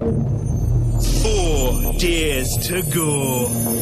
Four days to go.